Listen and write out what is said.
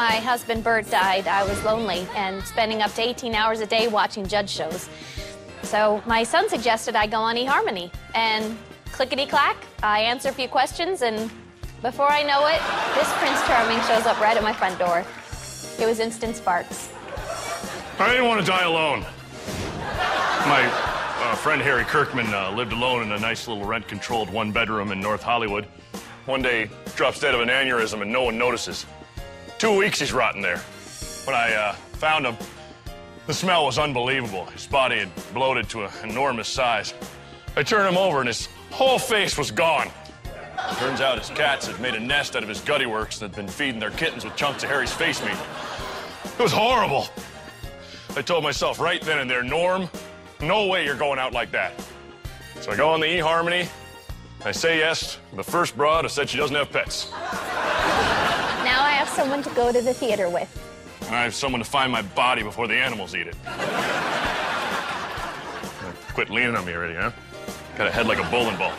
my husband Bert died, I was lonely and spending up to 18 hours a day watching judge shows. So my son suggested I go on eHarmony and clickety clack, I answer a few questions, and before I know it, this Prince Charming shows up right at my front door. It was instant sparks. I didn't want to die alone. My uh, friend Harry Kirkman uh, lived alone in a nice little rent controlled one bedroom in North Hollywood. One day, drops dead of an aneurysm and no one notices. Two weeks he's rotting there. When I uh, found him, the smell was unbelievable. His body had bloated to an enormous size. I turned him over and his whole face was gone. Turns out his cats had made a nest out of his gutty works and had been feeding their kittens with chunks of Harry's face meat. It was horrible. I told myself right then and there, Norm, no way you're going out like that. So I go on the eHarmony. I say yes the first broad who said she doesn't have pets. Someone to go to the theater with. I have someone to find my body before the animals eat it. Quit leaning on me already, huh? Got a head like a bowling ball.